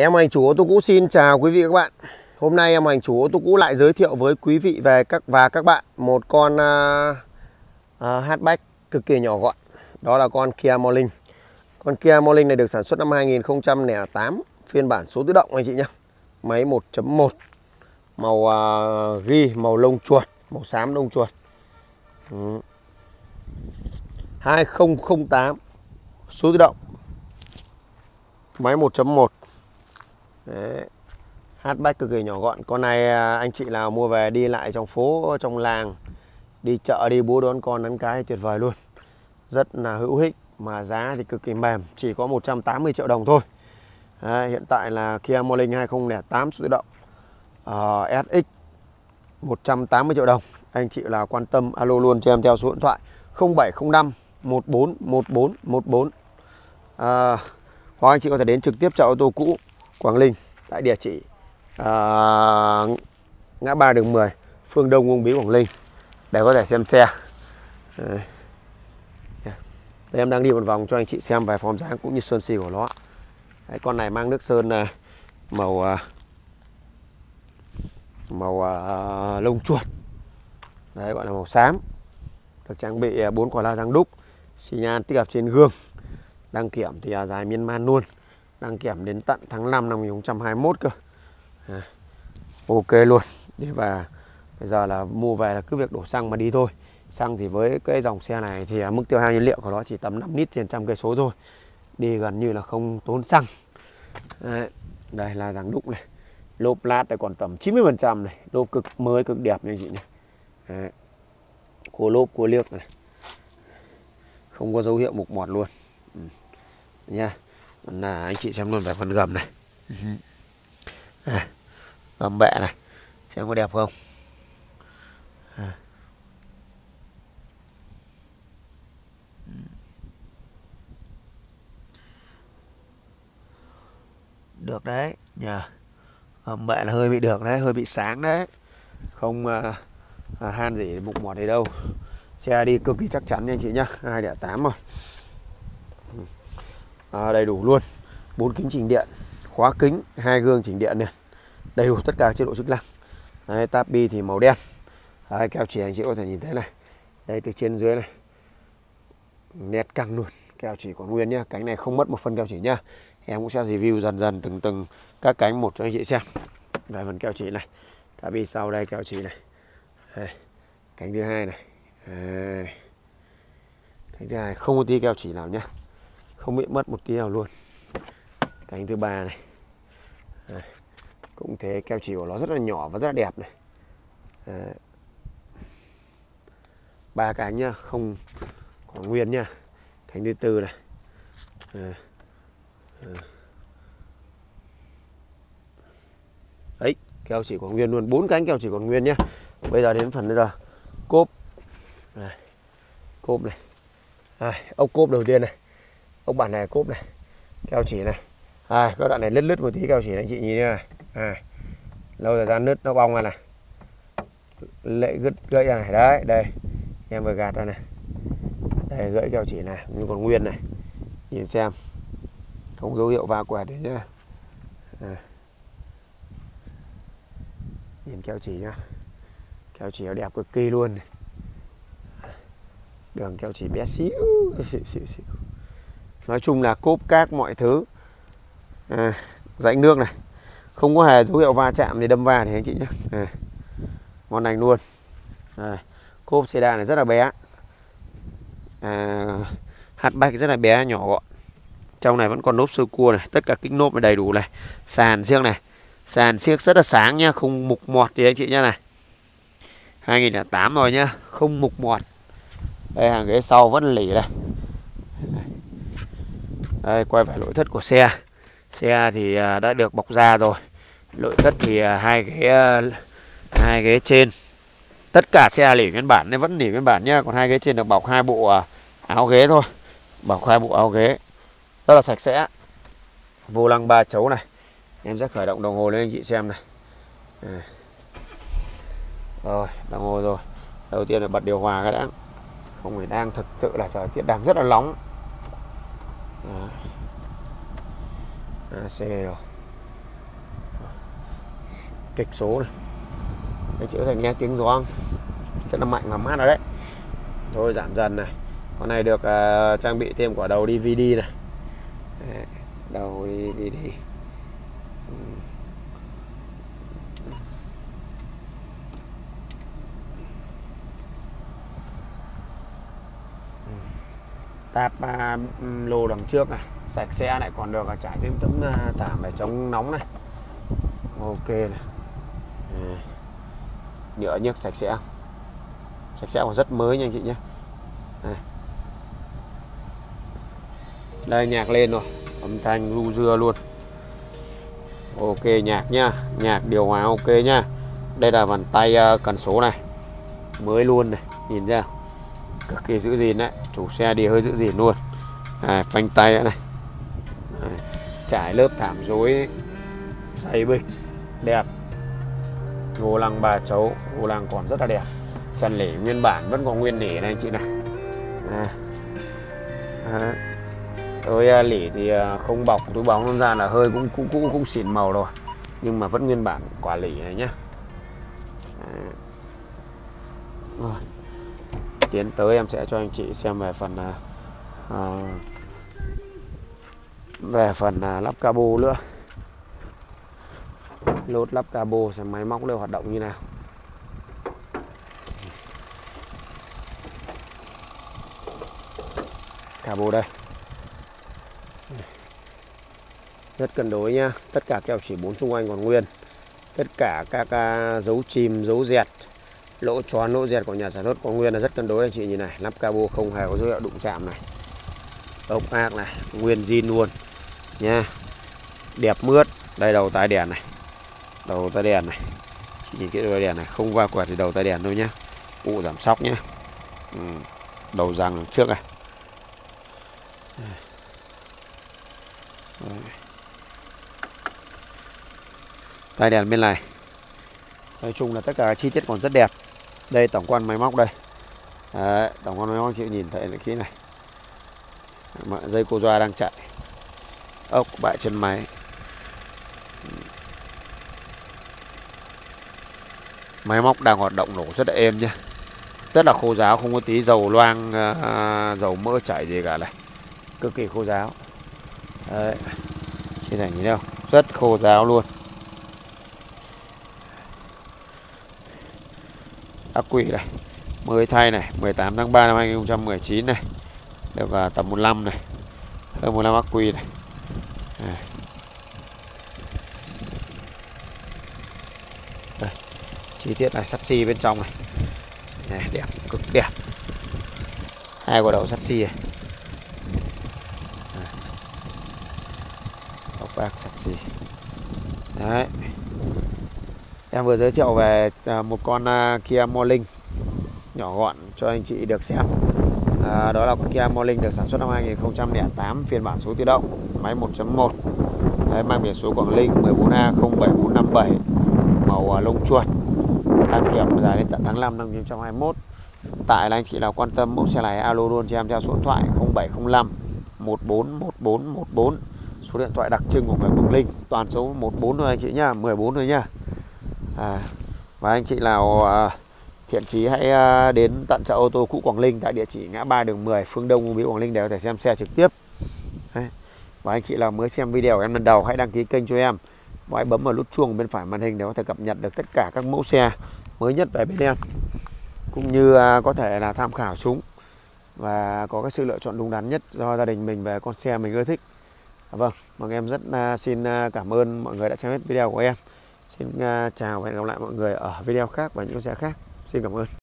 Em hành chủ ô tô cũ xin chào quý vị các bạn. Hôm nay em hành chủ ô tô cũ lại giới thiệu với quý vị về các và các bạn Một con uh, uh, hatchback cực kỳ nhỏ gọn. Đó là con Kia Morning. Con Kia Morning này được sản xuất năm 2008 Phiên bản số tự động anh chị nhé Máy 1.1 Màu uh, ghi, màu lông chuột Màu xám lông chuột. Ừ. 2008 Số tự động. Máy 1.1 Đấy. Hatchback cực kỳ nhỏ gọn. Con này à, anh chị nào mua về đi lại trong phố, trong làng Đi chợ, đi búa đón con đón cái tuyệt vời luôn. Rất là hữu ích Mà giá thì cực kỳ mềm Chỉ có 180 triệu đồng thôi. Đấy, Hiện tại là Kia Morning 2008 số tự động. Uh, SX 180 triệu đồng. Anh chị nào quan tâm alo luôn cho em theo số điện thoại 0705 14 14 14 à, Hoặc anh chị có thể đến trực tiếp chợ ô tô cũ Quảng Linh tại địa chỉ uh, ngã ba đường 10 phương Đông Uông Bí Quảng Linh để có thể xem xe. Đây. Đây em đang đi một vòng cho anh chị xem về form dáng cũng như sơn xì của nó. Đấy, con này mang nước sơn à, màu à, màu uh, lông chuột. Đấy gọi là màu xám. Được trang bị bốn quả la răng đúc, xi nhan tích hợp trên gương. Đăng kiểm thì dài miên man luôn đăng kiểm đến tận tháng 5 năm 2021 cơ. À, ok luôn. Đi và bây giờ là mua về là cứ việc đổ xăng mà đi thôi. Xăng thì với cái dòng xe này thì à, mức tiêu hao nhiên liệu của nó chỉ tầm 5 lít trên trăm cây số thôi. Đi gần như là không tốn xăng. Đấy, đây là dáng đúc này. Lốp lát này còn tầm 90 phần trăm này. Lốp cực mới cực đẹp nha chị này Đấy. cua lốp cua liếc này. Không có dấu hiệu mục mọt luôn. Ừ. nha là anh chị xem luôn về phần gầm này. À, gầm bẹ này. Xem có đẹp không? À. được đấy nhờ. Gầm bẹ là hơi bị được đấy hơi bị sáng đấy. Không à, à, han gì bụng mọt đấy đâu. Xe đi cực kỳ chắc chắn nha anh chị nhá. Hai đẻ tám rồi à, đầy đủ luôn. Bốn kính chỉnh điện khóa kính hai gương chỉnh điện này đầy đủ tất cả chế độ chức năng. Đấy, tabi thì màu đen. Đấy, keo chỉ anh chị có thể nhìn thấy này. Đây từ trên dưới này. Nét căng luôn. Keo chỉ còn nguyên nhá cánh này không mất một phần keo chỉ nhá. Em cũng sẽ review dần dần từng từng các cánh một cho anh chị xem. Đây phần keo chỉ này. Tabi sau đây keo chỉ này. Đây. cánh thứ hai này. Đây. cánh thứ hai không có tí keo chỉ nào nhá không bị mất một tí nào luôn. Cánh thứ ba này. Đây. cũng thế keo chỉ của nó rất là nhỏ và rất là đẹp này. Đấy. ba cánh nhá không còn nguyên nhá. Cánh thứ tư này. Đấy. Keo chỉ còn nguyên luôn. Bốn cánh keo chỉ còn nguyên nhá. Bây giờ đến phần bây giờ. Cốp. Này. cốp này. À, ốc cốp đầu tiên này ốc bản này cốp này. Keo chỉ này. À, các đoạn này lứt lứt một tí keo chỉ này chị nhìn này. À, lâu thời gian nứt nó bong ra này. Lệ gứt gãy ra này. Đấy đây. Em vừa gạt ra này. Đây gãy keo chỉ này. Nhưng còn nguyên này. Nhìn xem. Không dấu hiệu va quẹt đấy nhá. À. nhìn keo chỉ nhá. Keo chỉ nó đẹp cực kỳ luôn này. đường keo chỉ bé xíu. Xíu xíu xíu nói chung là cốp các mọi thứ. À, rãnh nước này. Không có hề dấu hiệu va chạm thì đâm va thì anh chị nhé. À, ngon lành luôn. À, cốp sedan này rất là bé. À, bạch rất là bé nhỏ gọn. Trong này vẫn còn nốp sơ cua này. Tất cả kính nốp này đầy đủ này. Sàn riêng này. Sàn siếc rất là sáng nha không mục mọt thì anh chị nhá này. 2008 rồi nhá không mục mọt. Đây hàng ghế sau vẫn lỉ đây đây, quay về nội thất của xe. Xe thì à, đã được bọc da rồi. Nội thất thì à, hai ghế à, hai ghế trên. Tất cả xe lỉ nguyên bản nên vẫn lỉ nguyên bản nhá. Còn hai ghế trên được bọc hai bộ áo ghế thôi. Bọc hai bộ áo ghế. Rất là sạch sẽ. Vô lăng ba chấu này. Em sẽ khởi động đồng hồ lên anh chị xem này. À. rồi đồng hồ rồi. Đầu tiên là bật điều hòa cái đã. Không phải đang thực sự là trời tiết đang rất là nóng. Đó. À, xe rồi kịch số này cái chữ này nghe tiếng gió không? rất là mạnh và mát rồi đấy thôi giảm dần này con này được uh, trang bị thêm quả đầu DVD này đấy, đầu DVD. Tạp à, lô đằng trước này. Sạch sẽ lại còn được à, trải thêm tấm à, thảm để chống nóng này. Ok này. Nhựa nhức sạch sẽ. Sạch sẽ còn rất mới nha anh chị nhé. Đây. đây nhạc lên rồi. Âm thanh ru dưa luôn. Ok nhạc nhá. Nhạc điều hòa ok nhá. Đây là bàn tay à, cần số này. Mới luôn này nhìn ra cực kỳ giữ gìn đấy chủ xe đi hơi giữ gìn luôn. À, phanh tay này. À, trải lớp thảm dối xây bịch đẹp. Vô lăng bà chấu vô lăng còn rất là đẹp. Trần lỉ nguyên bản vẫn còn nguyên nỉ này anh chị này. À. À. tôi lỉ thì à, không bọc túi bóng ra là hơi cũng cũng cũng cũng xịn màu rồi. Nhưng mà vẫn nguyên bản quả lỉ này nhá. À. rồi tiến tới em sẽ cho anh chị xem về phần à, à, về phần à, lắp cabo nữa. Lốt lắp cabo xem máy móc đều hoạt động như nào. Cabo đây. Rất cân đối nhá. Tất cả keo chỉ bốn xung quanh còn nguyên. Tất cả các à, dấu chìm dấu dẹt lỗ tròn lỗ dẹt của nhà sản xuất còn nguyên là rất cân đối, anh chị nhìn này. Lắp cabo không hề có dấu hiệu đụng chạm này. Ốc ác này, nguyên zin luôn. Nha. Đẹp mướt. Đây, đầu tai đèn này. Đầu tai đèn này. Chỉ nhìn cái đầu đèn này, không va quẹt thì đầu tai đèn thôi nhá. Cụ giảm sóc nhá. Ừ. đầu răng trước này. Tai đèn bên này. Nói chung là tất cả chi tiết còn rất đẹp đây tổng quan máy móc đây. Đấy, tổng quan máy móc chịu nhìn thấy cái khí này dây cô doa đang chạy. Ốc bại chân máy. Máy móc đang hoạt động nổ rất là êm nhá. Rất là khô ráo không có tí dầu loang à, dầu mỡ chảy gì cả này. Cực kỳ khô ráo Đấy. chia sẻ nhìn đâu rất khô ráo luôn. Ác quỷ này mới thay này 18 tháng 3 năm 2019 này được à, tầm 15 này hơn 15 ác quy này à. Đây. chi tiết này sắt xi bên trong này. này đẹp cực đẹp hai quả đầu sắt xi này ốc bạc sắt xi đấy em vừa giới thiệu về à, một con à, Kia Morning. Nhỏ gọn cho anh chị được xem. À, đó là con Kia Morning được sản xuất năm 2008 phiên bản số tự động máy 1.1 Đấy, mang biển số Quảng Ninh 14A07457 màu à, lông chuột. Đăng kiểm dài đến tận tháng 5 năm 2021 tại là anh chị nào quan tâm mẫu xe này alo luôn cho em theo số điện thoại 0705 141414 số điện thoại đặc trưng của người Quảng Ninh toàn số 14 thôi anh chị nhá 14 thôi nhá à, và anh chị nào à, thiện chí hãy à, đến tận chợ ô tô cũ Quảng Linh tại địa chỉ ngã ba đường 10 phương Đông Uông Bí Quảng Linh để có thể xem xe trực tiếp. Đấy. và anh chị nào mới xem video của em lần đầu hãy đăng ký kênh cho em. Và hãy bấm vào nút chuông bên phải màn hình để có thể cập nhật được tất cả các mẫu xe mới nhất về bên em. Cũng như à, có thể là tham khảo chúng và có cái sự lựa chọn đúng đắn nhất do gia đình mình về con xe mình ưa thích. Vâng mọi em rất à, xin à, cảm ơn mọi người đã xem hết video của em. Xin à, chào và hẹn gặp lại mọi người ở video khác và những xe khác. Xin cảm ơn.